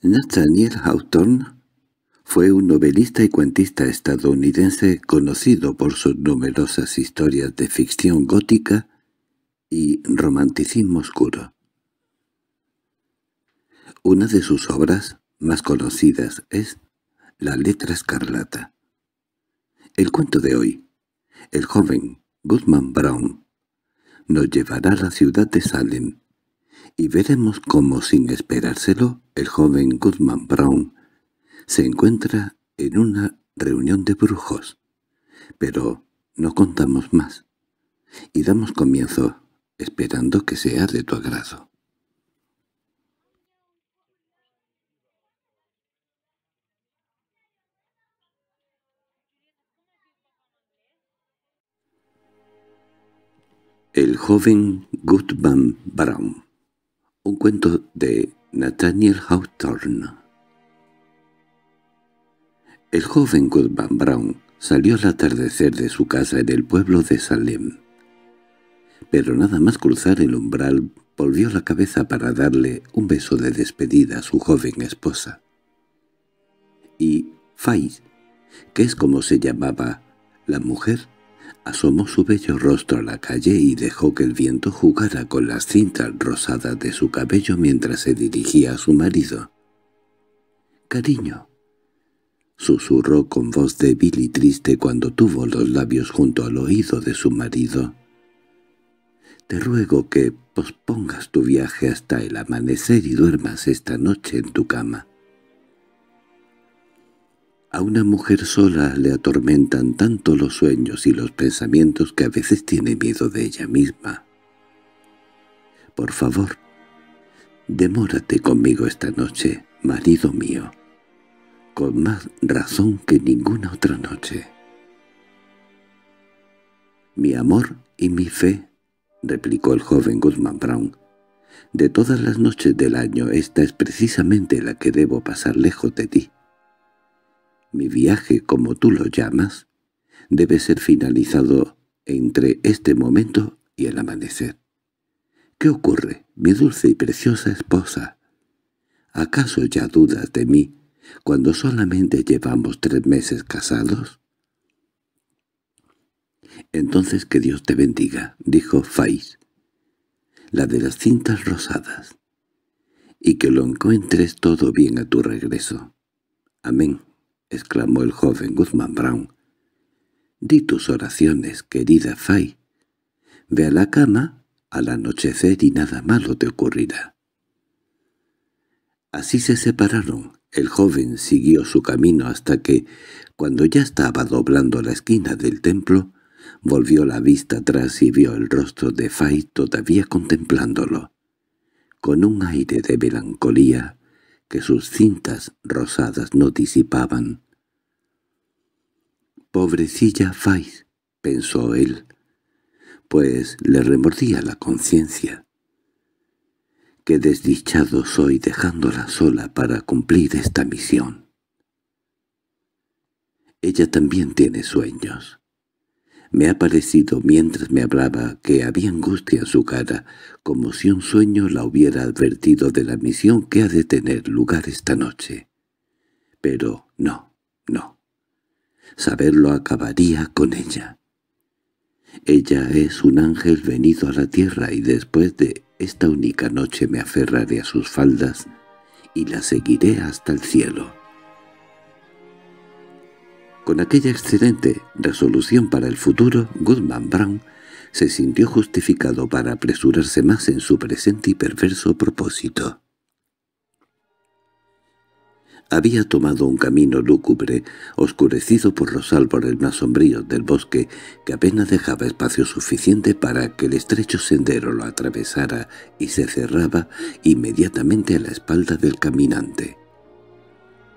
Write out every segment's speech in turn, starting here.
Nathaniel Hawthorne fue un novelista y cuentista estadounidense conocido por sus numerosas historias de ficción gótica y romanticismo oscuro. Una de sus obras más conocidas es La letra escarlata. El cuento de hoy, el joven Goodman Brown, nos llevará a la ciudad de Salem, y veremos cómo, sin esperárselo, el joven Goodman Brown se encuentra en una reunión de brujos. Pero no contamos más, y damos comienzo, esperando que sea de tu agrado. El joven Goodman Brown Un cuento de Nathaniel Hawthorne El joven Goodman Brown salió al atardecer de su casa en el pueblo de Salem. Pero nada más cruzar el umbral volvió la cabeza para darle un beso de despedida a su joven esposa. Y Faiz, que es como se llamaba la mujer, asomó su bello rostro a la calle y dejó que el viento jugara con las cintas rosadas de su cabello mientras se dirigía a su marido. «Cariño», susurró con voz débil y triste cuando tuvo los labios junto al oído de su marido. «Te ruego que pospongas tu viaje hasta el amanecer y duermas esta noche en tu cama». A una mujer sola le atormentan tanto los sueños y los pensamientos que a veces tiene miedo de ella misma. Por favor, demórate conmigo esta noche, marido mío, con más razón que ninguna otra noche. Mi amor y mi fe, replicó el joven Guzmán Brown, de todas las noches del año esta es precisamente la que debo pasar lejos de ti. Mi viaje, como tú lo llamas, debe ser finalizado entre este momento y el amanecer. ¿Qué ocurre, mi dulce y preciosa esposa? ¿Acaso ya dudas de mí cuando solamente llevamos tres meses casados? Entonces que Dios te bendiga, dijo Faiz, la de las cintas rosadas, y que lo encuentres todo bien a tu regreso. Amén. —exclamó el joven Guzmán Brown. —Di tus oraciones, querida Fay. Ve a la cama al anochecer y nada malo te ocurrirá. Así se separaron. El joven siguió su camino hasta que, cuando ya estaba doblando la esquina del templo, volvió la vista atrás y vio el rostro de Fay todavía contemplándolo. Con un aire de melancolía que sus cintas rosadas no disipaban. «Pobrecilla Faiz», pensó él, pues le remordía la conciencia. «Qué desdichado soy dejándola sola para cumplir esta misión». Ella también tiene sueños. Me ha parecido mientras me hablaba que había angustia en su cara, como si un sueño la hubiera advertido de la misión que ha de tener lugar esta noche. Pero no, no. Saberlo acabaría con ella. Ella es un ángel venido a la tierra y después de esta única noche me aferraré a sus faldas y la seguiré hasta el cielo. Con aquella excelente resolución para el futuro, Goodman Brown se sintió justificado para apresurarse más en su presente y perverso propósito. Había tomado un camino lúgubre, oscurecido por los árboles más sombríos del bosque, que apenas dejaba espacio suficiente para que el estrecho sendero lo atravesara y se cerraba inmediatamente a la espalda del caminante.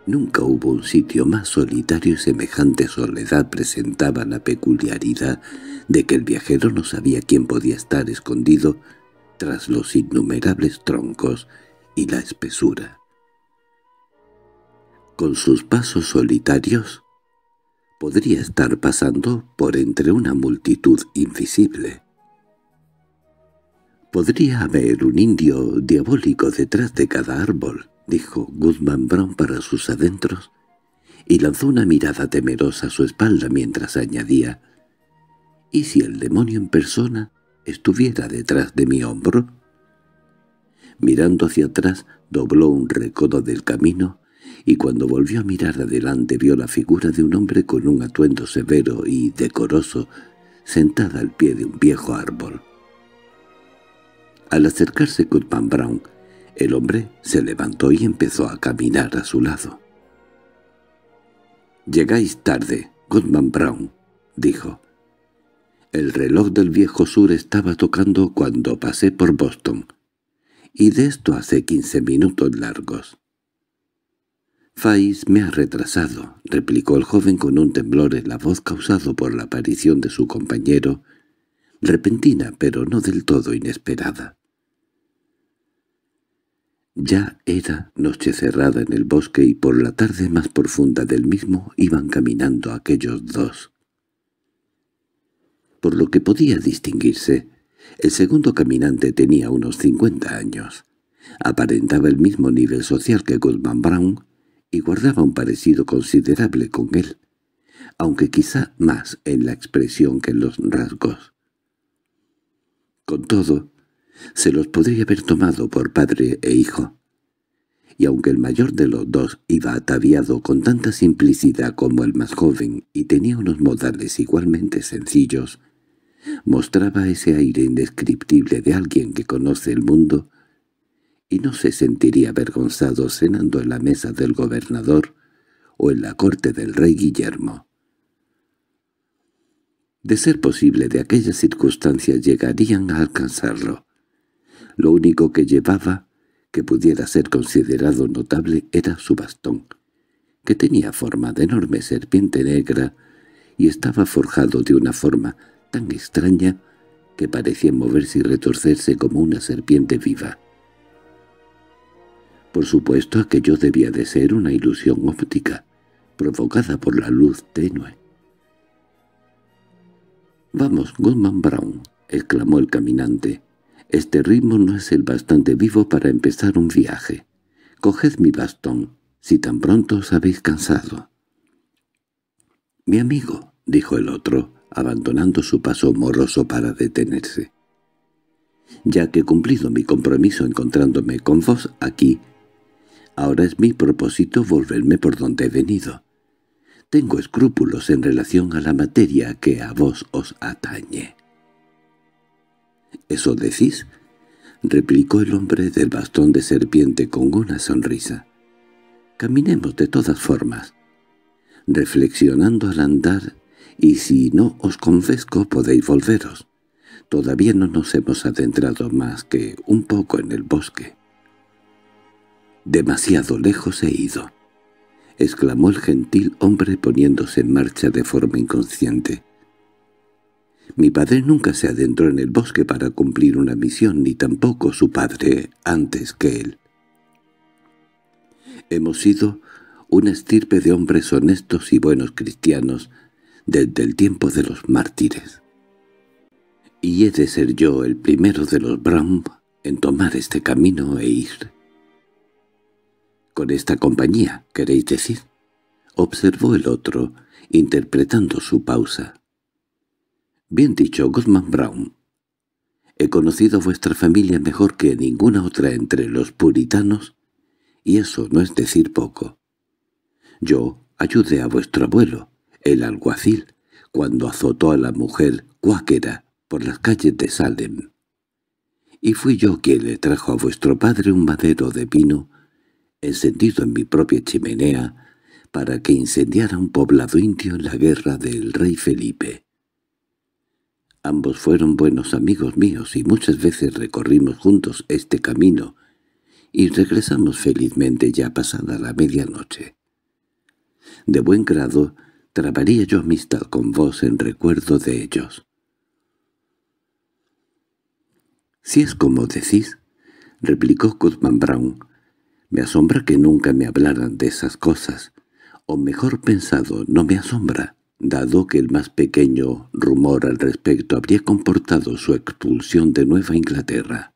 Nunca hubo un sitio más solitario y semejante soledad presentaba la peculiaridad de que el viajero no sabía quién podía estar escondido tras los innumerables troncos y la espesura. Con sus pasos solitarios podría estar pasando por entre una multitud invisible. Podría haber un indio diabólico detrás de cada árbol, dijo Goodman Brown para sus adentros, y lanzó una mirada temerosa a su espalda mientras añadía, ¿y si el demonio en persona estuviera detrás de mi hombro? Mirando hacia atrás, dobló un recodo del camino, y cuando volvió a mirar adelante vio la figura de un hombre con un atuendo severo y decoroso, sentada al pie de un viejo árbol. Al acercarse Goodman Brown, el hombre se levantó y empezó a caminar a su lado. «Llegáis tarde, Goodman Brown», dijo. El reloj del viejo sur estaba tocando cuando pasé por Boston, y de esto hace quince minutos largos. «Fais me ha retrasado», replicó el joven con un temblor en la voz causado por la aparición de su compañero, repentina pero no del todo inesperada. Ya era noche cerrada en el bosque y por la tarde más profunda del mismo iban caminando aquellos dos. Por lo que podía distinguirse, el segundo caminante tenía unos cincuenta años. Aparentaba el mismo nivel social que Goodman Brown y guardaba un parecido considerable con él, aunque quizá más en la expresión que en los rasgos. Con todo, se los podría haber tomado por padre e hijo. Y aunque el mayor de los dos iba ataviado con tanta simplicidad como el más joven y tenía unos modales igualmente sencillos, mostraba ese aire indescriptible de alguien que conoce el mundo y no se sentiría avergonzado cenando en la mesa del gobernador o en la corte del rey Guillermo. De ser posible de aquellas circunstancias llegarían a alcanzarlo, lo único que llevaba, que pudiera ser considerado notable, era su bastón, que tenía forma de enorme serpiente negra y estaba forjado de una forma tan extraña que parecía moverse y retorcerse como una serpiente viva. Por supuesto aquello debía de ser una ilusión óptica, provocada por la luz tenue. «Vamos, Goodman Brown», exclamó el caminante. Este ritmo no es el bastante vivo para empezar un viaje. Coged mi bastón, si tan pronto os habéis cansado. —Mi amigo —dijo el otro, abandonando su paso moroso para detenerse—, ya que he cumplido mi compromiso encontrándome con vos aquí, ahora es mi propósito volverme por donde he venido. Tengo escrúpulos en relación a la materia que a vos os atañe. —¿Eso decís? —replicó el hombre del bastón de serpiente con una sonrisa. —Caminemos de todas formas. Reflexionando al andar, y si no os confesco podéis volveros. Todavía no nos hemos adentrado más que un poco en el bosque. —Demasiado lejos he ido —exclamó el gentil hombre poniéndose en marcha de forma inconsciente. Mi padre nunca se adentró en el bosque para cumplir una misión, ni tampoco su padre antes que él. Hemos sido una estirpe de hombres honestos y buenos cristianos desde el tiempo de los mártires. Y he de ser yo el primero de los Brown en tomar este camino e ir. —Con esta compañía, queréis decir —observó el otro, interpretando su pausa. Bien dicho, Goodman Brown. He conocido a vuestra familia mejor que ninguna otra entre los puritanos, y eso no es decir poco. Yo ayudé a vuestro abuelo, el alguacil, cuando azotó a la mujer cuáquera por las calles de Salem. Y fui yo quien le trajo a vuestro padre un madero de vino, encendido en mi propia chimenea, para que incendiara un poblado indio en la guerra del rey Felipe. Ambos fueron buenos amigos míos y muchas veces recorrimos juntos este camino y regresamos felizmente ya pasada la medianoche. De buen grado trabaría yo amistad con vos en recuerdo de ellos. —Si es como decís —replicó Goodman Brown—, me asombra que nunca me hablaran de esas cosas, o mejor pensado, no me asombra, dado que el más pequeño rumor al respecto habría comportado su expulsión de Nueva Inglaterra.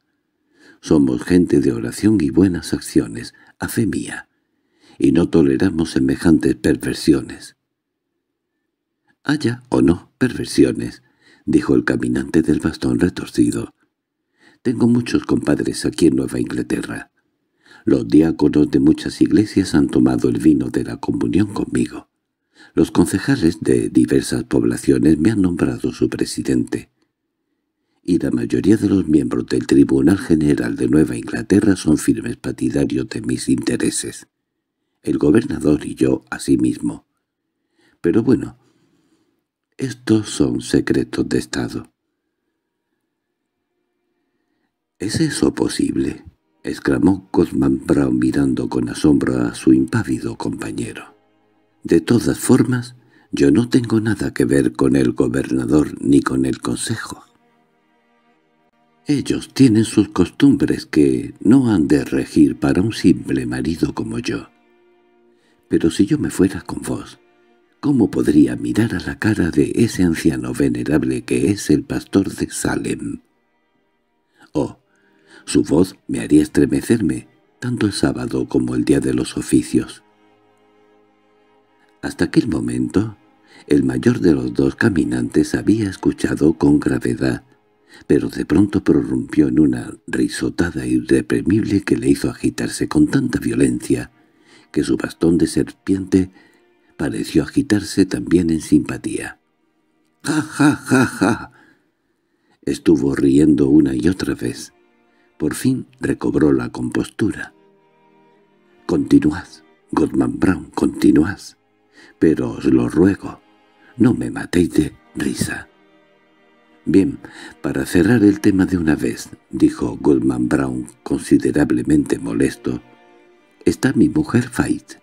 Somos gente de oración y buenas acciones, a fe mía, y no toleramos semejantes perversiones. Haya o no perversiones, dijo el caminante del bastón retorcido. Tengo muchos compadres aquí en Nueva Inglaterra. Los diáconos de muchas iglesias han tomado el vino de la comunión conmigo. Los concejales de diversas poblaciones me han nombrado su presidente. Y la mayoría de los miembros del Tribunal General de Nueva Inglaterra son firmes partidarios de mis intereses. El gobernador y yo asimismo. Pero bueno, estos son secretos de Estado. —¿Es eso posible? —exclamó Goldman Brown mirando con asombro a su impávido compañero. —De todas formas, yo no tengo nada que ver con el gobernador ni con el consejo. Ellos tienen sus costumbres que no han de regir para un simple marido como yo. Pero si yo me fuera con vos, ¿cómo podría mirar a la cara de ese anciano venerable que es el pastor de Salem? Oh, su voz me haría estremecerme, tanto el sábado como el día de los oficios. Hasta aquel momento, el mayor de los dos caminantes había escuchado con gravedad, pero de pronto prorrumpió en una risotada irreprimible que le hizo agitarse con tanta violencia que su bastón de serpiente pareció agitarse también en simpatía. —¡Ja, ja, ja, ja! Estuvo riendo una y otra vez. Por fin recobró la compostura. —Continuad, Goldman Brown, continuad. Pero os lo ruego, no me matéis de risa. —Bien, para cerrar el tema de una vez —dijo Goldman Brown considerablemente molesto—, está mi mujer Fight.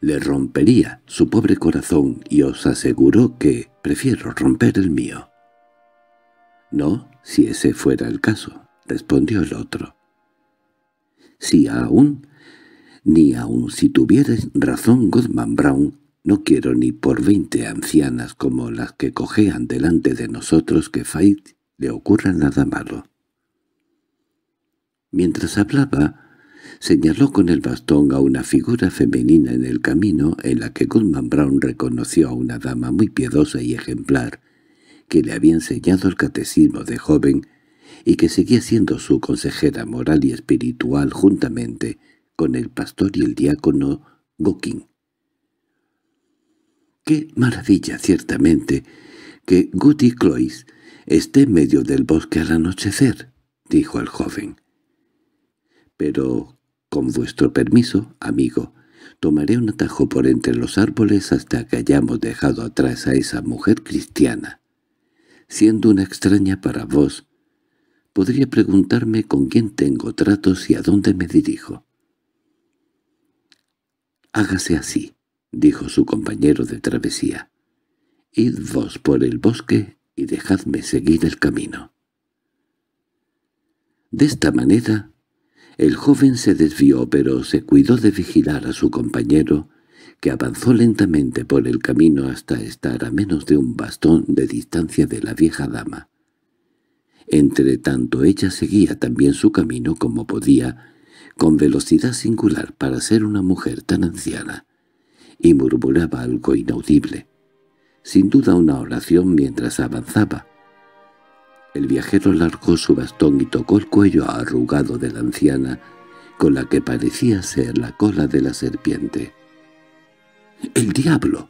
Le rompería su pobre corazón y os aseguró que prefiero romper el mío. —No, si ese fuera el caso —respondió el otro. —Si aún, ni aun si tuvierais razón Goodman Brown, no quiero ni por veinte ancianas como las que cojean delante de nosotros que Fait le ocurra nada malo. Mientras hablaba, señaló con el bastón a una figura femenina en el camino en la que Goodman Brown reconoció a una dama muy piedosa y ejemplar que le había enseñado el catecismo de joven y que seguía siendo su consejera moral y espiritual juntamente con el pastor y el diácono Gokin. ¡Qué maravilla, ciertamente, que Goody Clois esté en medio del bosque al anochecer! —dijo el joven. —Pero, con vuestro permiso, amigo, tomaré un atajo por entre los árboles hasta que hayamos dejado atrás a esa mujer cristiana. Siendo una extraña para vos, podría preguntarme con quién tengo tratos y a dónde me dirijo. «Hágase así», dijo su compañero de travesía. «Id vos por el bosque y dejadme seguir el camino». De esta manera, el joven se desvió pero se cuidó de vigilar a su compañero, que avanzó lentamente por el camino hasta estar a menos de un bastón de distancia de la vieja dama. Entre tanto ella seguía también su camino como podía, con velocidad singular para ser una mujer tan anciana, y murmuraba algo inaudible, sin duda una oración mientras avanzaba. El viajero largó su bastón y tocó el cuello arrugado de la anciana, con la que parecía ser la cola de la serpiente. —¡El diablo!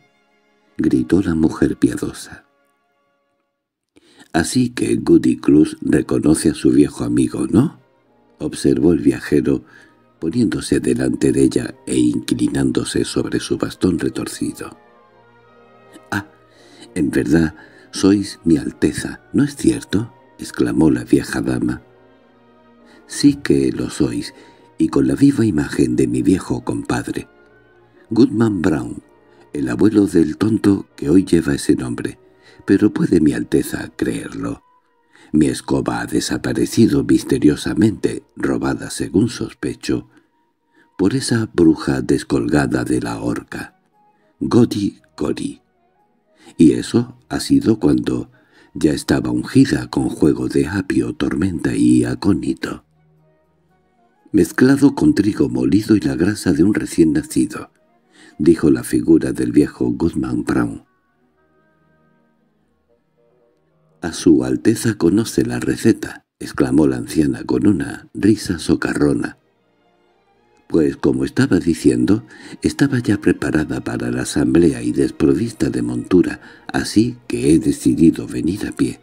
—gritó la mujer piadosa. —Así que Goody Cruz reconoce a su viejo amigo, ¿no? —observó el viajero, poniéndose delante de ella e inclinándose sobre su bastón retorcido. —Ah, en verdad, sois mi Alteza, ¿no es cierto? —exclamó la vieja dama. —Sí que lo sois, y con la viva imagen de mi viejo compadre. Goodman Brown, el abuelo del tonto que hoy lleva ese nombre, pero puede mi Alteza creerlo. Mi escoba ha desaparecido misteriosamente, robada según sospecho, por esa bruja descolgada de la horca. Godi Godi. Y eso ha sido cuando ya estaba ungida con juego de apio, tormenta y acónito. Mezclado con trigo molido y la grasa de un recién nacido, dijo la figura del viejo Goodman Brown. —A su Alteza conoce la receta —exclamó la anciana con una risa socarrona. Pues como estaba diciendo, estaba ya preparada para la asamblea y desprovista de montura, así que he decidido venir a pie,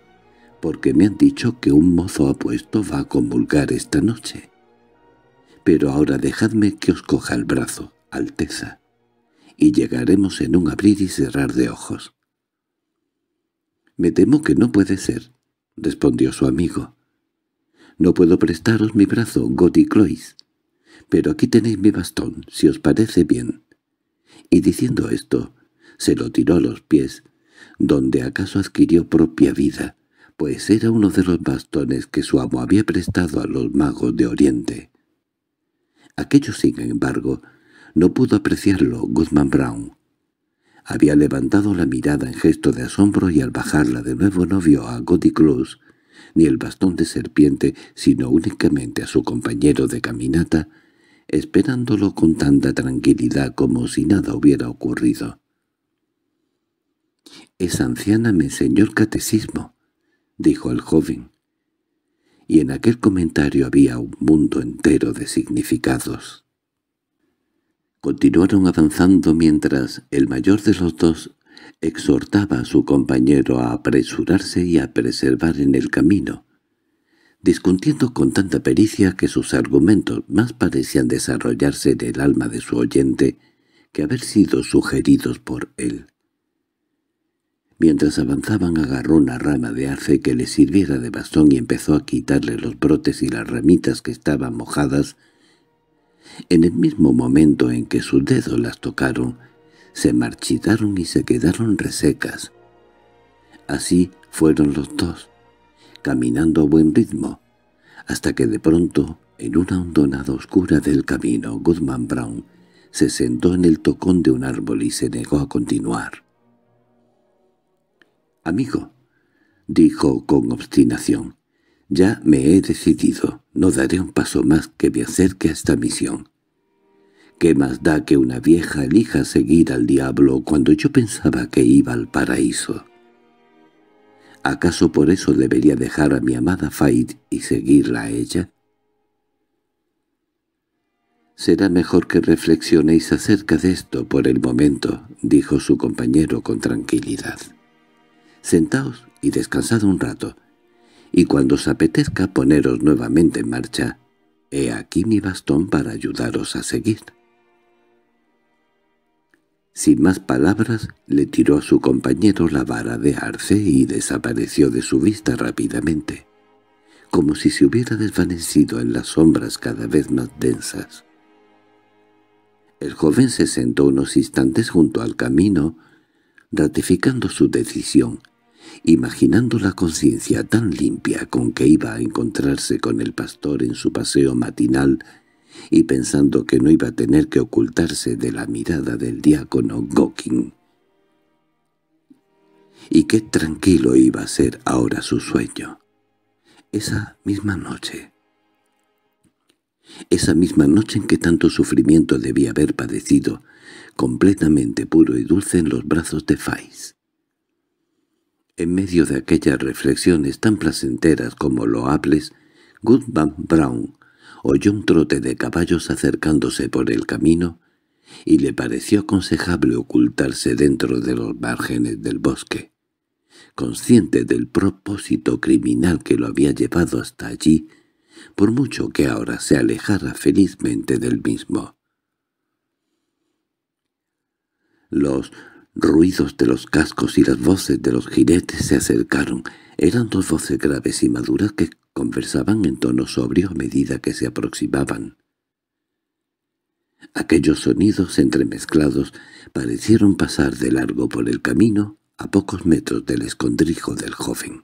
porque me han dicho que un mozo apuesto va a convulgar esta noche. Pero ahora dejadme que os coja el brazo, Alteza, y llegaremos en un abrir y cerrar de ojos. —Me temo que no puede ser —respondió su amigo. —No puedo prestaros mi brazo, Goticlois. Pero aquí tenéis mi bastón, si os parece bien. Y diciendo esto, se lo tiró a los pies, donde acaso adquirió propia vida, pues era uno de los bastones que su amo había prestado a los magos de Oriente. Aquello, sin embargo, no pudo apreciarlo Guzmán Brown, había levantado la mirada en gesto de asombro y al bajarla de nuevo no vio a Godiclus ni el bastón de serpiente, sino únicamente a su compañero de caminata, esperándolo con tanta tranquilidad como si nada hubiera ocurrido. «Esa anciana me enseñó el catecismo», dijo el joven. Y en aquel comentario había un mundo entero de significados. Continuaron avanzando mientras el mayor de los dos exhortaba a su compañero a apresurarse y a preservar en el camino, discutiendo con tanta pericia que sus argumentos más parecían desarrollarse en el alma de su oyente que haber sido sugeridos por él. Mientras avanzaban agarró una rama de arce que le sirviera de bastón y empezó a quitarle los brotes y las ramitas que estaban mojadas en el mismo momento en que sus dedos las tocaron, se marchitaron y se quedaron resecas. Así fueron los dos, caminando a buen ritmo, hasta que de pronto, en una hondonada oscura del camino, Goodman Brown se sentó en el tocón de un árbol y se negó a continuar. «Amigo», dijo con obstinación, «ya me he decidido, no daré un paso más que me acerque a esta misión. ¿Qué más da que una vieja elija seguir al diablo cuando yo pensaba que iba al paraíso? ¿Acaso por eso debería dejar a mi amada Faid y seguirla a ella? «Será mejor que reflexionéis acerca de esto por el momento», dijo su compañero con tranquilidad. «Sentaos y descansad un rato, y cuando os apetezca poneros nuevamente en marcha, he aquí mi bastón para ayudaros a seguir». Sin más palabras, le tiró a su compañero la vara de arce y desapareció de su vista rápidamente, como si se hubiera desvanecido en las sombras cada vez más densas. El joven se sentó unos instantes junto al camino, ratificando su decisión, imaginando la conciencia tan limpia con que iba a encontrarse con el pastor en su paseo matinal y pensando que no iba a tener que ocultarse de la mirada del diácono Gokin. Y qué tranquilo iba a ser ahora su sueño. Esa misma noche. Esa misma noche en que tanto sufrimiento debía haber padecido, completamente puro y dulce en los brazos de Fais. En medio de aquellas reflexiones tan placenteras como loables, Goodman Brown oyó un trote de caballos acercándose por el camino y le pareció aconsejable ocultarse dentro de los márgenes del bosque. Consciente del propósito criminal que lo había llevado hasta allí, por mucho que ahora se alejara felizmente del mismo. Los ruidos de los cascos y las voces de los jinetes se acercaron. Eran dos voces graves y maduras que conversaban en tono sobrio a medida que se aproximaban. Aquellos sonidos entremezclados parecieron pasar de largo por el camino a pocos metros del escondrijo del joven.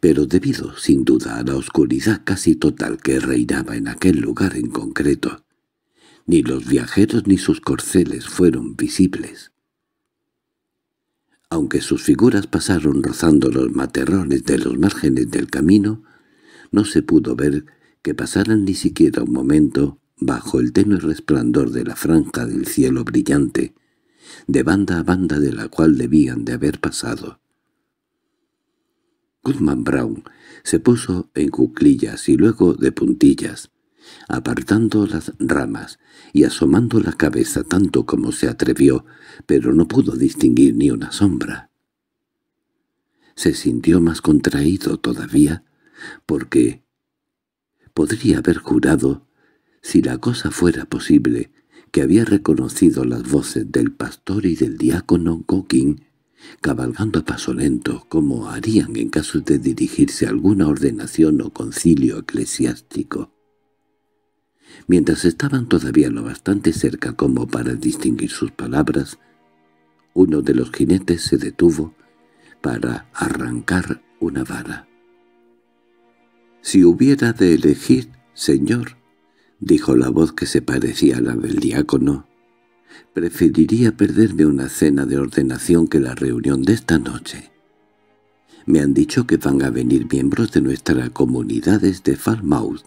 Pero debido, sin duda, a la oscuridad casi total que reinaba en aquel lugar en concreto, ni los viajeros ni sus corceles fueron visibles. Aunque sus figuras pasaron rozando los materrones de los márgenes del camino, no se pudo ver que pasaran ni siquiera un momento bajo el tenue resplandor de la franja del cielo brillante, de banda a banda de la cual debían de haber pasado. Goodman Brown se puso en cuclillas y luego de puntillas, apartando las ramas y asomando la cabeza tanto como se atrevió, pero no pudo distinguir ni una sombra. Se sintió más contraído todavía, porque podría haber jurado, si la cosa fuera posible, que había reconocido las voces del pastor y del diácono Gokin cabalgando a paso lento, como harían en caso de dirigirse a alguna ordenación o concilio eclesiástico. Mientras estaban todavía lo bastante cerca como para distinguir sus palabras, uno de los jinetes se detuvo para arrancar una vara. «Si hubiera de elegir, señor», dijo la voz que se parecía a la del diácono, «preferiría perderme una cena de ordenación que la reunión de esta noche. Me han dicho que van a venir miembros de nuestra comunidad desde Falmouth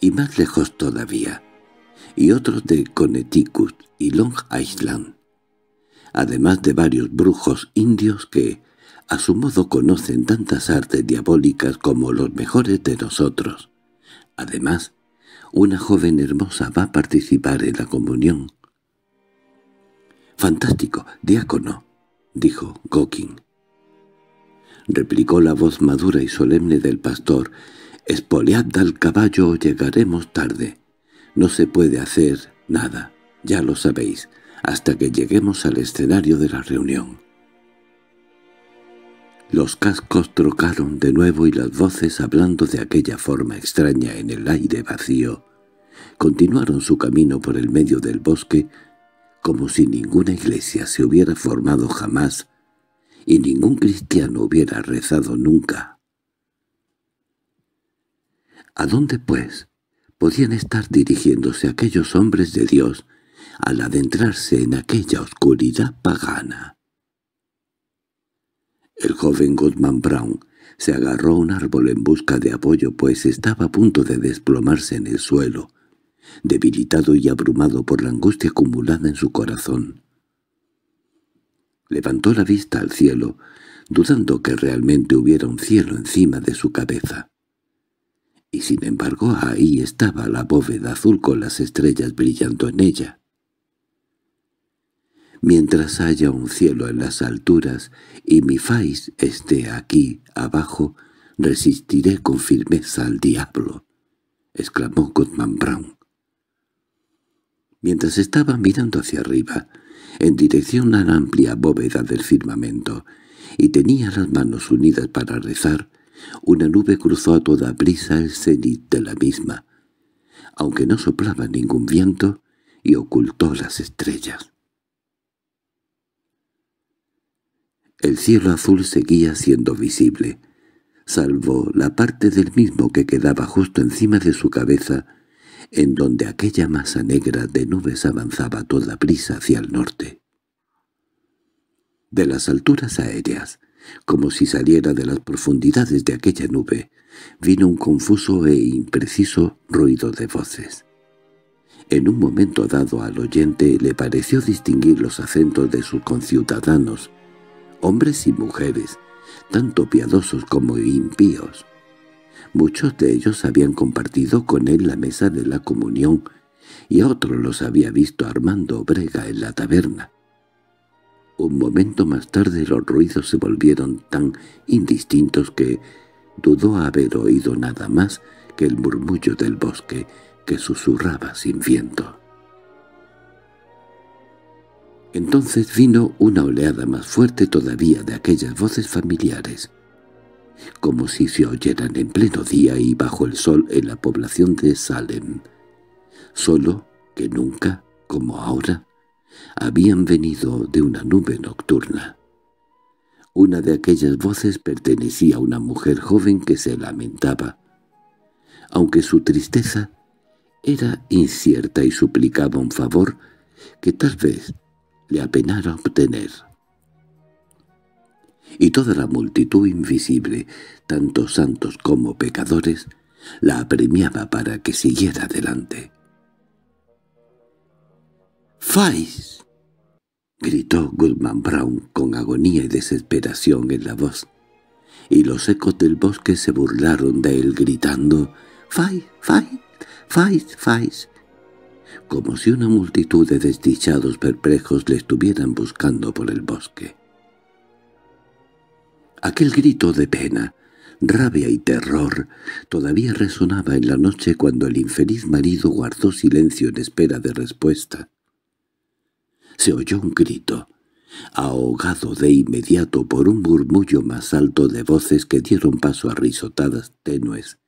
y más lejos todavía, y otros de Connecticut y Long Island, además de varios brujos indios que, a su modo conocen tantas artes diabólicas como los mejores de nosotros. Además, una joven hermosa va a participar en la comunión. —¡Fantástico, diácono! —dijo Gokin. Replicó la voz madura y solemne del pastor, «Espolead al caballo o llegaremos tarde. No se puede hacer nada, ya lo sabéis, hasta que lleguemos al escenario de la reunión». Los cascos trocaron de nuevo y las voces, hablando de aquella forma extraña en el aire vacío, continuaron su camino por el medio del bosque como si ninguna iglesia se hubiera formado jamás y ningún cristiano hubiera rezado nunca. ¿A dónde, pues, podían estar dirigiéndose aquellos hombres de Dios al adentrarse en aquella oscuridad pagana? El joven Goodman Brown se agarró a un árbol en busca de apoyo, pues estaba a punto de desplomarse en el suelo, debilitado y abrumado por la angustia acumulada en su corazón. Levantó la vista al cielo, dudando que realmente hubiera un cielo encima de su cabeza y sin embargo ahí estaba la bóveda azul con las estrellas brillando en ella. Mientras haya un cielo en las alturas y mi fais esté aquí abajo, resistiré con firmeza al diablo, exclamó Goodman Brown. Mientras estaba mirando hacia arriba, en dirección a la amplia bóveda del firmamento, y tenía las manos unidas para rezar, una nube cruzó a toda prisa el cenit de la misma, aunque no soplaba ningún viento, y ocultó las estrellas. El cielo azul seguía siendo visible, salvo la parte del mismo que quedaba justo encima de su cabeza, en donde aquella masa negra de nubes avanzaba a toda prisa hacia el norte. De las alturas aéreas, como si saliera de las profundidades de aquella nube, vino un confuso e impreciso ruido de voces. En un momento dado al oyente le pareció distinguir los acentos de sus conciudadanos, hombres y mujeres, tanto piadosos como impíos. Muchos de ellos habían compartido con él la mesa de la comunión, y a otros los había visto armando brega en la taberna. Un momento más tarde los ruidos se volvieron tan indistintos que dudó haber oído nada más que el murmullo del bosque que susurraba sin viento. Entonces vino una oleada más fuerte todavía de aquellas voces familiares, como si se oyeran en pleno día y bajo el sol en la población de Salem, solo que nunca, como ahora, habían venido de una nube nocturna. Una de aquellas voces pertenecía a una mujer joven que se lamentaba, aunque su tristeza era incierta y suplicaba un favor que tal vez le apenara obtener. y toda la multitud invisible, tanto santos como pecadores, la apremiaba para que siguiera adelante. —¡Fais! —gritó Goodman Brown con agonía y desesperación en la voz, y los ecos del bosque se burlaron de él gritando «¡Fais! ¡Fais! ¡Fais! ¡Fais!» como si una multitud de desdichados perplejos le estuvieran buscando por el bosque. Aquel grito de pena, rabia y terror todavía resonaba en la noche cuando el infeliz marido guardó silencio en espera de respuesta. Se oyó un grito, ahogado de inmediato por un murmullo más alto de voces que dieron paso a risotadas tenues,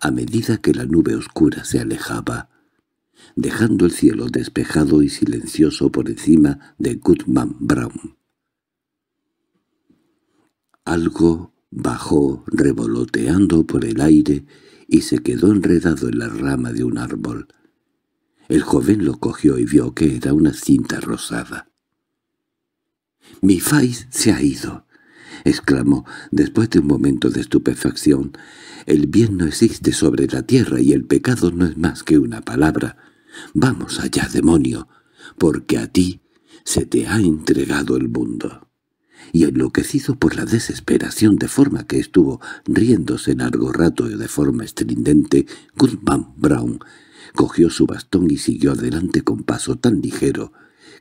a medida que la nube oscura se alejaba, dejando el cielo despejado y silencioso por encima de Goodman Brown. Algo bajó revoloteando por el aire y se quedó enredado en la rama de un árbol. El joven lo cogió y vio que era una cinta rosada. «¡Mi Fais se ha ido!» exclamó después de un momento de estupefacción. «El bien no existe sobre la tierra y el pecado no es más que una palabra. Vamos allá, demonio, porque a ti se te ha entregado el mundo» y enloquecido por la desesperación de forma que estuvo riéndose largo rato y de forma estridente, Goodman Brown cogió su bastón y siguió adelante con paso tan ligero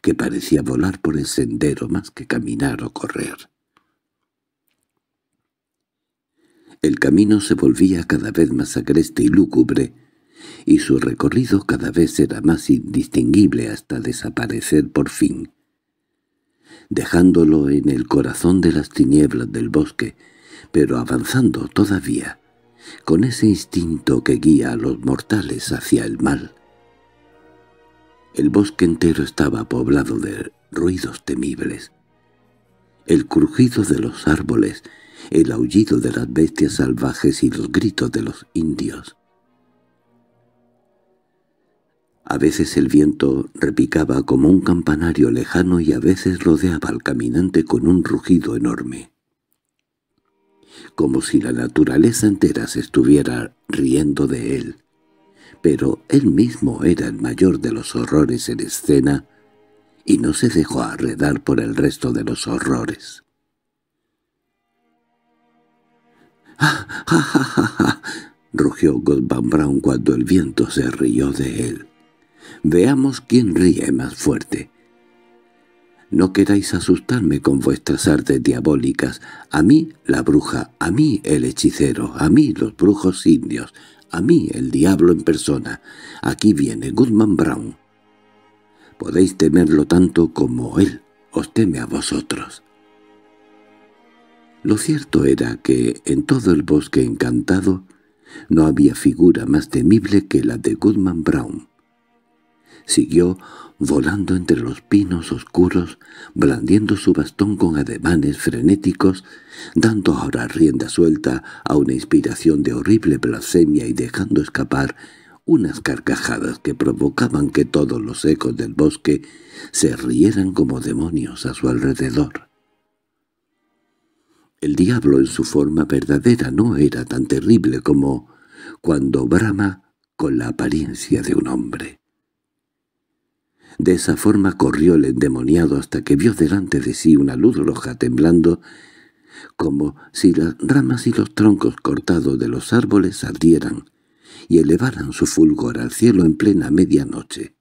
que parecía volar por el sendero más que caminar o correr. El camino se volvía cada vez más agreste y lúgubre, y su recorrido cada vez era más indistinguible hasta desaparecer por fin dejándolo en el corazón de las tinieblas del bosque, pero avanzando todavía, con ese instinto que guía a los mortales hacia el mal. El bosque entero estaba poblado de ruidos temibles. El crujido de los árboles, el aullido de las bestias salvajes y los gritos de los indios. A veces el viento repicaba como un campanario lejano y a veces rodeaba al caminante con un rugido enorme. Como si la naturaleza entera se estuviera riendo de él. Pero él mismo era el mayor de los horrores en escena y no se dejó arredar por el resto de los horrores. ¡Ah, ja, ja, ja! rugió Goldman Brown cuando el viento se rió de él. Veamos quién ríe más fuerte. No queráis asustarme con vuestras artes diabólicas. A mí la bruja, a mí el hechicero, a mí los brujos indios, a mí el diablo en persona. Aquí viene Goodman Brown. Podéis temerlo tanto como él os teme a vosotros. Lo cierto era que en todo el bosque encantado no había figura más temible que la de Goodman Brown. Siguió volando entre los pinos oscuros, blandiendo su bastón con ademanes frenéticos, dando ahora rienda suelta a una inspiración de horrible blasfemia y dejando escapar unas carcajadas que provocaban que todos los ecos del bosque se rieran como demonios a su alrededor. El diablo en su forma verdadera no era tan terrible como cuando brama con la apariencia de un hombre. De esa forma corrió el endemoniado hasta que vio delante de sí una luz roja temblando, como si las ramas y los troncos cortados de los árboles ardieran y elevaran su fulgor al cielo en plena medianoche.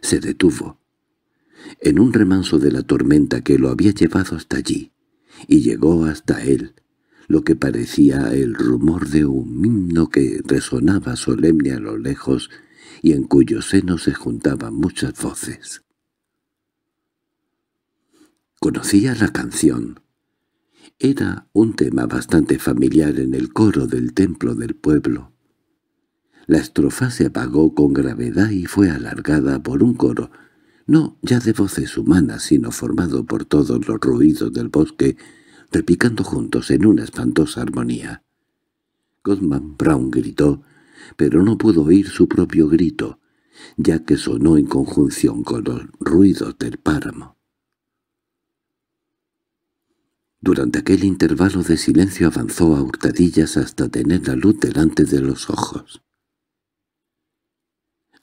Se detuvo, en un remanso de la tormenta que lo había llevado hasta allí, y llegó hasta él, lo que parecía el rumor de un himno que resonaba solemne a lo lejos y en cuyo seno se juntaban muchas voces. Conocía la canción. Era un tema bastante familiar en el coro del templo del pueblo. La estrofa se apagó con gravedad y fue alargada por un coro, no ya de voces humanas, sino formado por todos los ruidos del bosque, repicando juntos en una espantosa armonía. Goodman Brown gritó, pero no pudo oír su propio grito, ya que sonó en conjunción con los ruidos del páramo. Durante aquel intervalo de silencio avanzó a hurtadillas hasta tener la luz delante de los ojos.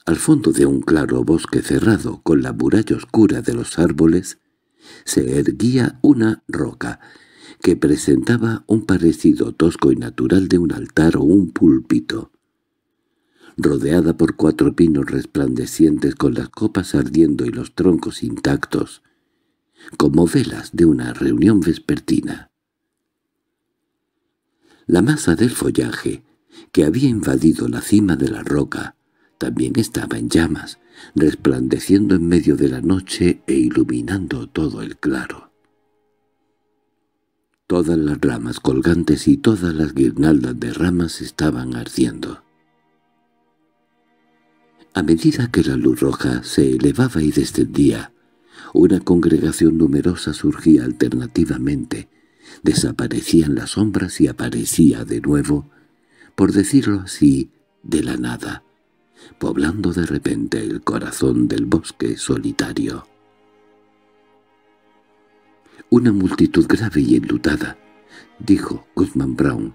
Al fondo de un claro bosque cerrado con la muralla oscura de los árboles, se erguía una roca que presentaba un parecido tosco y natural de un altar o un púlpito. Rodeada por cuatro pinos resplandecientes con las copas ardiendo y los troncos intactos, como velas de una reunión vespertina. La masa del follaje, que había invadido la cima de la roca, también estaba en llamas, resplandeciendo en medio de la noche e iluminando todo el claro. Todas las ramas colgantes y todas las guirnaldas de ramas estaban ardiendo. A medida que la luz roja se elevaba y descendía, una congregación numerosa surgía alternativamente, desaparecían las sombras y aparecía de nuevo, por decirlo así, de la nada, poblando de repente el corazón del bosque solitario. Una multitud grave y enlutada, dijo Guzmán Brown.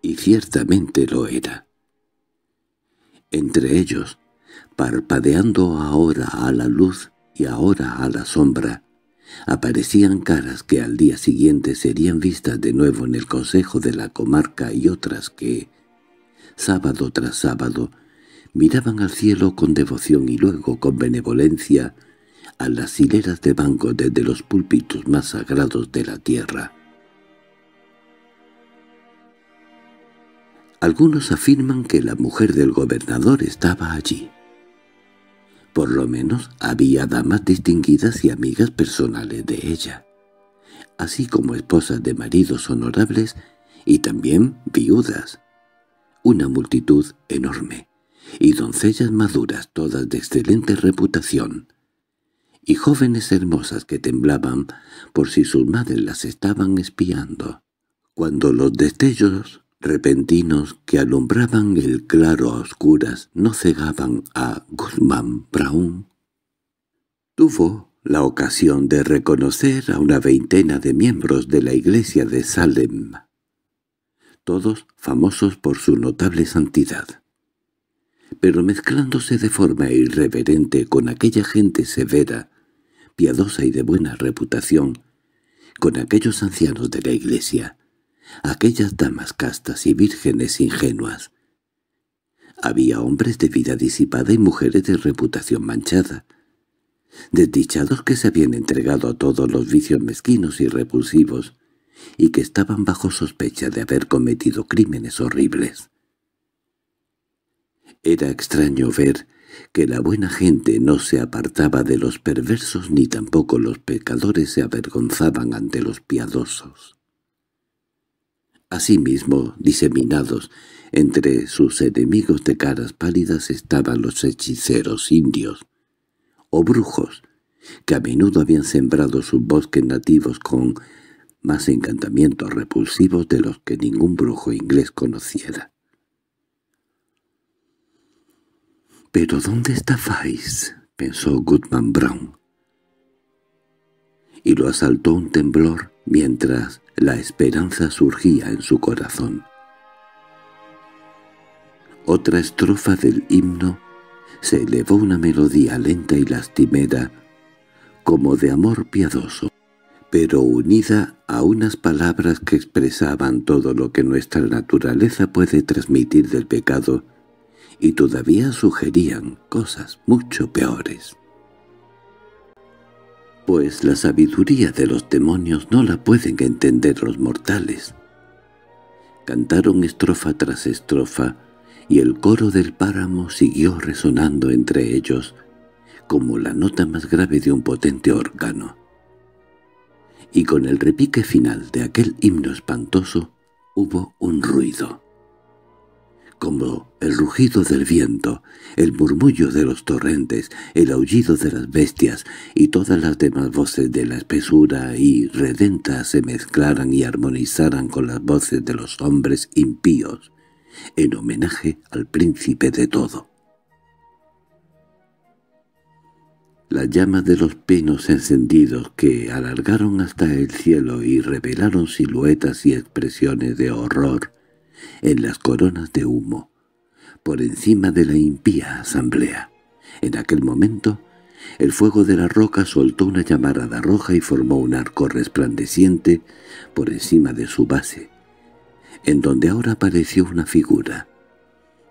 Y ciertamente lo era. Entre ellos, parpadeando ahora a la luz y ahora a la sombra, aparecían caras que al día siguiente serían vistas de nuevo en el consejo de la comarca y otras que, sábado tras sábado, miraban al cielo con devoción y luego con benevolencia a las hileras de bancos desde los púlpitos más sagrados de la tierra. Algunos afirman que la mujer del gobernador estaba allí. Por lo menos había damas distinguidas y amigas personales de ella, así como esposas de maridos honorables y también viudas. Una multitud enorme, y doncellas maduras todas de excelente reputación, y jóvenes hermosas que temblaban por si sus madres las estaban espiando. Cuando los destellos repentinos que alumbraban el claro a oscuras no cegaban a Guzmán Brown, tuvo la ocasión de reconocer a una veintena de miembros de la iglesia de Salem, todos famosos por su notable santidad. Pero mezclándose de forma irreverente con aquella gente severa, piadosa y de buena reputación, con aquellos ancianos de la iglesia, aquellas damas castas y vírgenes ingenuas. Había hombres de vida disipada y mujeres de reputación manchada, desdichados que se habían entregado a todos los vicios mezquinos y repulsivos, y que estaban bajo sospecha de haber cometido crímenes horribles. Era extraño ver que la buena gente no se apartaba de los perversos ni tampoco los pecadores se avergonzaban ante los piadosos. Asimismo, diseminados entre sus enemigos de caras pálidas estaban los hechiceros indios, o brujos, que a menudo habían sembrado sus bosques nativos con más encantamientos repulsivos de los que ningún brujo inglés conociera. —¿Pero dónde está Fais? —pensó Goodman Brown. Y lo asaltó un temblor mientras la esperanza surgía en su corazón. Otra estrofa del himno se elevó una melodía lenta y lastimera, como de amor piadoso, pero unida a unas palabras que expresaban todo lo que nuestra naturaleza puede transmitir del pecado y todavía sugerían cosas mucho peores. Pues la sabiduría de los demonios no la pueden entender los mortales. Cantaron estrofa tras estrofa, y el coro del páramo siguió resonando entre ellos, como la nota más grave de un potente órgano. Y con el repique final de aquel himno espantoso hubo un ruido como el rugido del viento, el murmullo de los torrentes, el aullido de las bestias y todas las demás voces de la espesura y redenta se mezclaran y armonizaran con las voces de los hombres impíos, en homenaje al príncipe de todo. Las llamas de los pinos encendidos que alargaron hasta el cielo y revelaron siluetas y expresiones de horror en las coronas de humo, por encima de la impía asamblea. En aquel momento, el fuego de la roca soltó una llamarada roja y formó un arco resplandeciente por encima de su base, en donde ahora apareció una figura.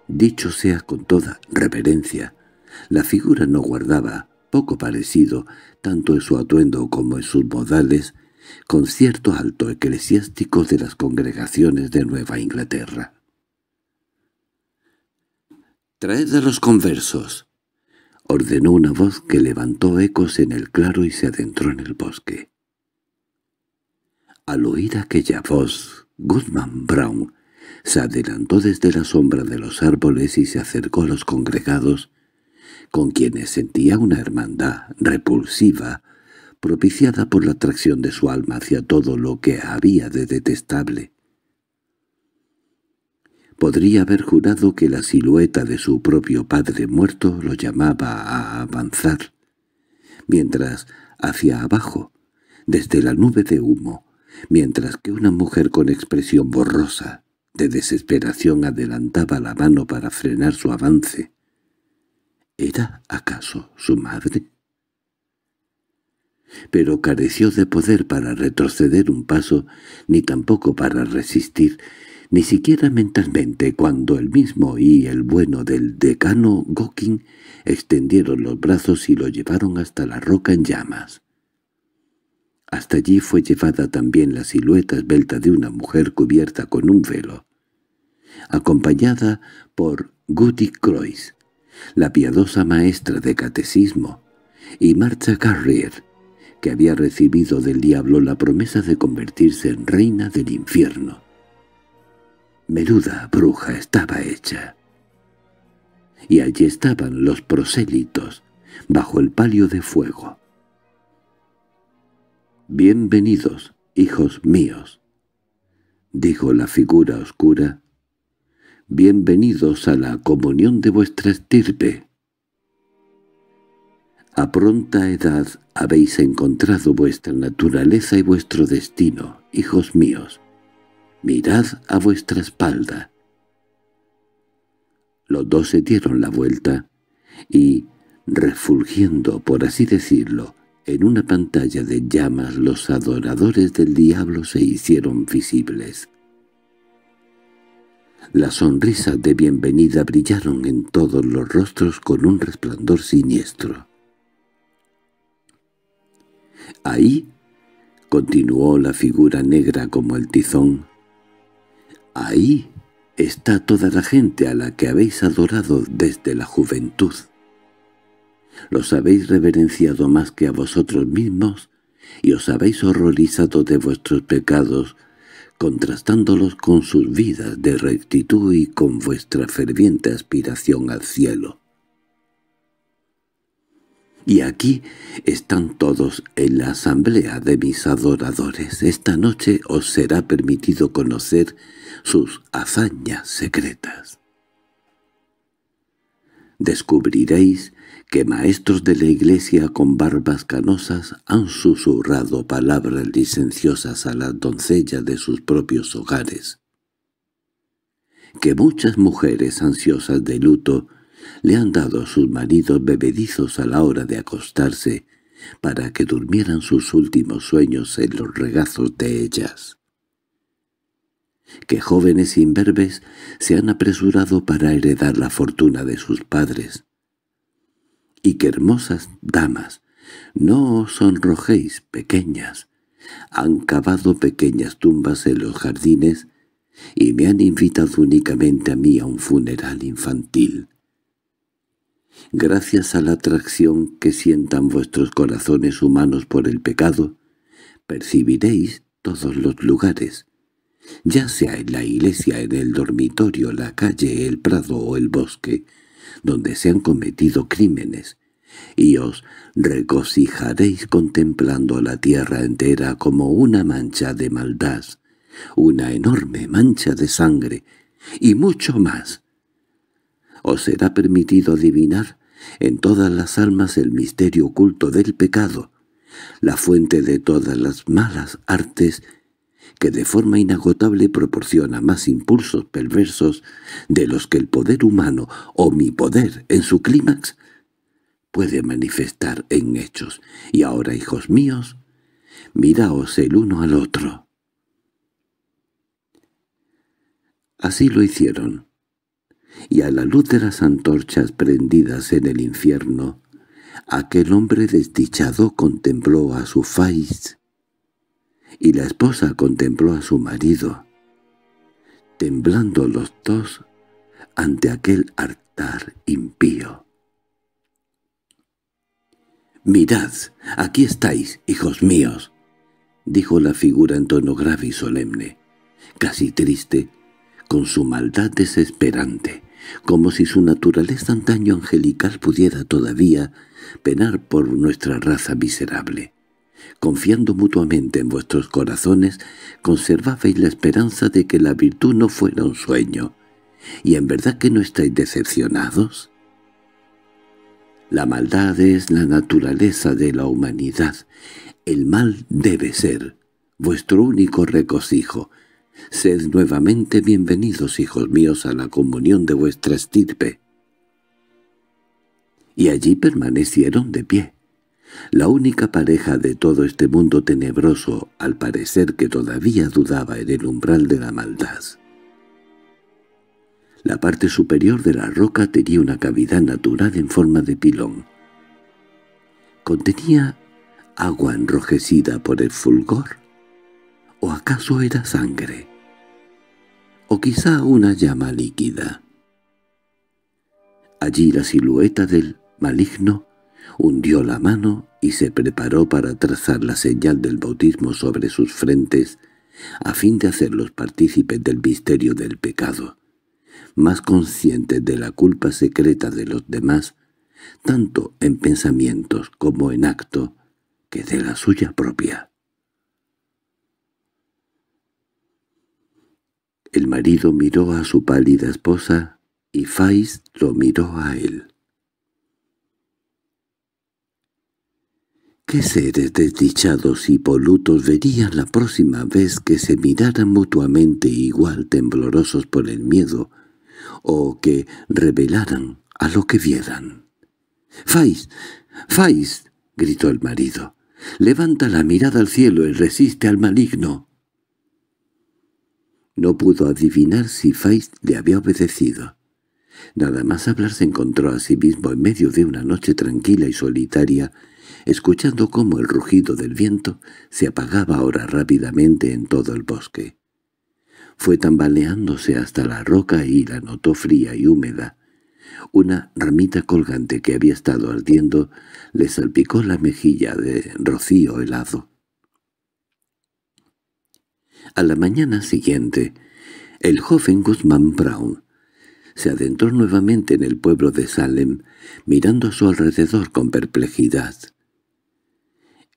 Dicho sea con toda reverencia, la figura no guardaba poco parecido, tanto en su atuendo como en sus modales, con cierto alto eclesiástico de las congregaciones de Nueva Inglaterra. «Traed a los conversos», ordenó una voz que levantó ecos en el claro y se adentró en el bosque. Al oír aquella voz, Goodman Brown se adelantó desde la sombra de los árboles y se acercó a los congregados, con quienes sentía una hermandad repulsiva, propiciada por la atracción de su alma hacia todo lo que había de detestable. Podría haber jurado que la silueta de su propio padre muerto lo llamaba a avanzar, mientras hacia abajo, desde la nube de humo, mientras que una mujer con expresión borrosa, de desesperación adelantaba la mano para frenar su avance. ¿Era acaso su madre? Pero careció de poder para retroceder un paso, ni tampoco para resistir, ni siquiera mentalmente cuando el mismo y el bueno del decano Gokin extendieron los brazos y lo llevaron hasta la roca en llamas. Hasta allí fue llevada también la silueta esbelta de una mujer cubierta con un velo, acompañada por Goody Croix, la piadosa maestra de catecismo, y Martha Carrier, que había recibido del diablo la promesa de convertirse en reina del infierno. Menuda bruja estaba hecha. Y allí estaban los prosélitos, bajo el palio de fuego. «Bienvenidos, hijos míos», dijo la figura oscura, Bienvenidos a la comunión de vuestra estirpe. A pronta edad habéis encontrado vuestra naturaleza y vuestro destino, hijos míos. Mirad a vuestra espalda. Los dos se dieron la vuelta y, refulgiendo, por así decirlo, en una pantalla de llamas los adoradores del diablo se hicieron visibles. Las sonrisas de bienvenida brillaron en todos los rostros con un resplandor siniestro. Ahí, continuó la figura negra como el tizón, ahí está toda la gente a la que habéis adorado desde la juventud. Los habéis reverenciado más que a vosotros mismos y os habéis horrorizado de vuestros pecados contrastándolos con sus vidas de rectitud y con vuestra ferviente aspiración al cielo. Y aquí están todos en la asamblea de mis adoradores. Esta noche os será permitido conocer sus hazañas secretas. Descubriréis que maestros de la iglesia con barbas canosas han susurrado palabras licenciosas a las doncellas de sus propios hogares, que muchas mujeres ansiosas de luto le han dado a sus maridos bebedizos a la hora de acostarse para que durmieran sus últimos sueños en los regazos de ellas. Que jóvenes imberbes se han apresurado para heredar la fortuna de sus padres, y que hermosas damas, no os sonrojéis, pequeñas, han cavado pequeñas tumbas en los jardines y me han invitado únicamente a mí a un funeral infantil. Gracias a la atracción que sientan vuestros corazones humanos por el pecado, percibiréis todos los lugares, ya sea en la iglesia, en el dormitorio, la calle, el prado o el bosque, donde se han cometido crímenes, y os regocijaréis contemplando la tierra entera como una mancha de maldad, una enorme mancha de sangre, y mucho más. Os será permitido adivinar en todas las almas el misterio oculto del pecado, la fuente de todas las malas artes, que de forma inagotable proporciona más impulsos perversos de los que el poder humano o mi poder en su clímax puede manifestar en hechos. Y ahora, hijos míos, miraos el uno al otro. Así lo hicieron, y a la luz de las antorchas prendidas en el infierno, aquel hombre desdichado contempló a su faiz, y la esposa contempló a su marido, temblando los dos ante aquel altar impío. «Mirad, aquí estáis, hijos míos», dijo la figura en tono grave y solemne, casi triste, con su maldad desesperante, como si su naturaleza antaño angelical pudiera todavía penar por nuestra raza miserable. Confiando mutuamente en vuestros corazones, conservabais la esperanza de que la virtud no fuera un sueño. ¿Y en verdad que no estáis decepcionados? La maldad es la naturaleza de la humanidad. El mal debe ser vuestro único regocijo. Sed nuevamente bienvenidos, hijos míos, a la comunión de vuestra estirpe. Y allí permanecieron de pie. La única pareja de todo este mundo tenebroso, al parecer que todavía dudaba en el umbral de la maldad. La parte superior de la roca tenía una cavidad natural en forma de pilón. ¿Contenía agua enrojecida por el fulgor? ¿O acaso era sangre? ¿O quizá una llama líquida? Allí la silueta del maligno hundió la mano y se preparó para trazar la señal del bautismo sobre sus frentes a fin de hacerlos partícipes del misterio del pecado más conscientes de la culpa secreta de los demás, tanto en pensamientos como en acto, que de la suya propia. El marido miró a su pálida esposa y Fais lo miró a él. ¿Qué seres desdichados y polutos verían la próxima vez que se miraran mutuamente igual temblorosos por el miedo o que revelaran a lo que vieran. —¡Fais! ¡Fais! —gritó el marido. —Levanta la mirada al cielo y resiste al maligno. No pudo adivinar si Fais le había obedecido. Nada más hablar se encontró a sí mismo en medio de una noche tranquila y solitaria, escuchando cómo el rugido del viento se apagaba ahora rápidamente en todo el bosque. Fue tambaleándose hasta la roca y la notó fría y húmeda. Una ramita colgante que había estado ardiendo le salpicó la mejilla de rocío helado. A la mañana siguiente, el joven Guzmán Brown se adentró nuevamente en el pueblo de Salem, mirando a su alrededor con perplejidad.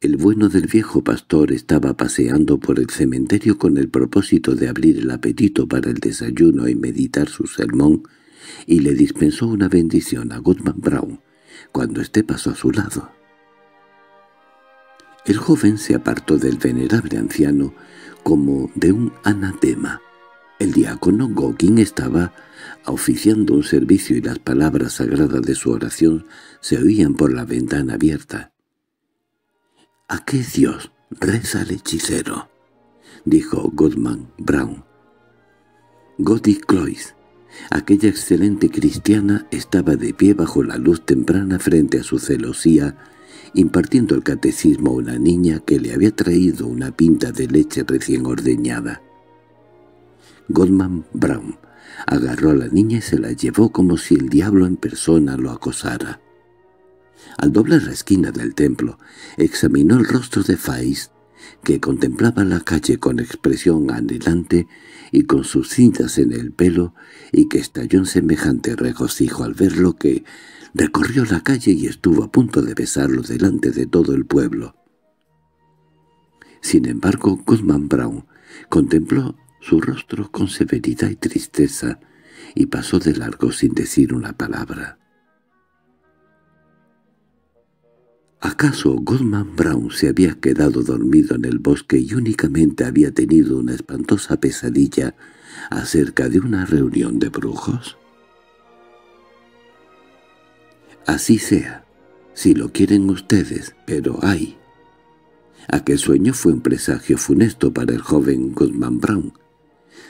El bueno del viejo pastor estaba paseando por el cementerio con el propósito de abrir el apetito para el desayuno y meditar su sermón, y le dispensó una bendición a Goodman Brown cuando éste pasó a su lado. El joven se apartó del venerable anciano como de un anatema. El diácono Gauguin estaba oficiando un servicio y las palabras sagradas de su oración se oían por la ventana abierta. —¿A qué Dios reza el hechicero? —dijo Goodman Brown. Gotti Cloyce, aquella excelente cristiana, estaba de pie bajo la luz temprana frente a su celosía, impartiendo el catecismo a una niña que le había traído una pinta de leche recién ordeñada. Goodman Brown agarró a la niña y se la llevó como si el diablo en persona lo acosara. Al doblar la esquina del templo, examinó el rostro de Fais, que contemplaba la calle con expresión anhelante y con sus cintas en el pelo, y que estalló en semejante regocijo al verlo que recorrió la calle y estuvo a punto de besarlo delante de todo el pueblo. Sin embargo, Guzmán Brown contempló su rostro con severidad y tristeza y pasó de largo sin decir una palabra. ¿Acaso Goldman Brown se había quedado dormido en el bosque y únicamente había tenido una espantosa pesadilla acerca de una reunión de brujos? Así sea, si lo quieren ustedes, pero hay. Aquel sueño fue un presagio funesto para el joven Goldman Brown.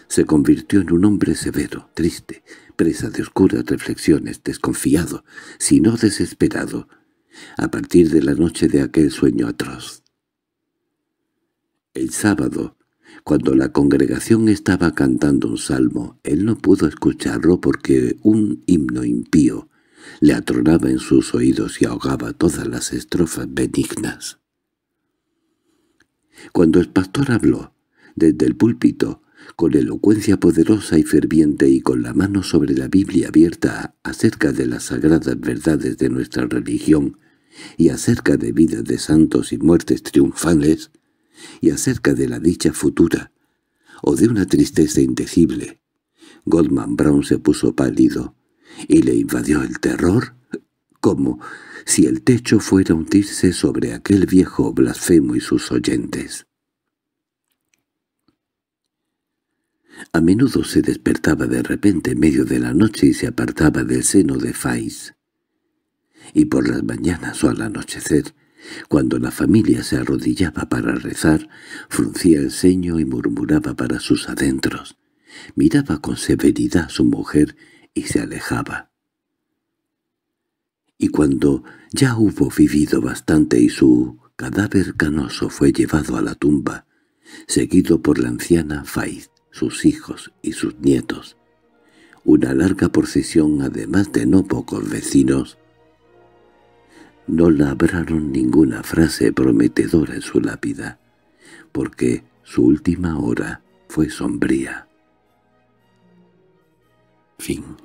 Se convirtió en un hombre severo, triste, presa de oscuras reflexiones, desconfiado, si no desesperado, a partir de la noche de aquel sueño atroz. El sábado, cuando la congregación estaba cantando un salmo, él no pudo escucharlo porque un himno impío le atronaba en sus oídos y ahogaba todas las estrofas benignas. Cuando el pastor habló, desde el púlpito, con elocuencia poderosa y ferviente y con la mano sobre la Biblia abierta acerca de las sagradas verdades de nuestra religión y acerca de vidas de santos y muertes triunfales, y acerca de la dicha futura, o de una tristeza indecible. Goldman Brown se puso pálido, y le invadió el terror, como si el techo fuera a hundirse sobre aquel viejo blasfemo y sus oyentes. A menudo se despertaba de repente en medio de la noche y se apartaba del seno de Fais. Y por las mañanas o al anochecer, cuando la familia se arrodillaba para rezar, fruncía el ceño y murmuraba para sus adentros. Miraba con severidad a su mujer y se alejaba. Y cuando ya hubo vivido bastante y su cadáver canoso fue llevado a la tumba, seguido por la anciana Faith, sus hijos y sus nietos, una larga procesión además de no pocos vecinos, no labraron ninguna frase prometedora en su lápida, porque su última hora fue sombría. Fin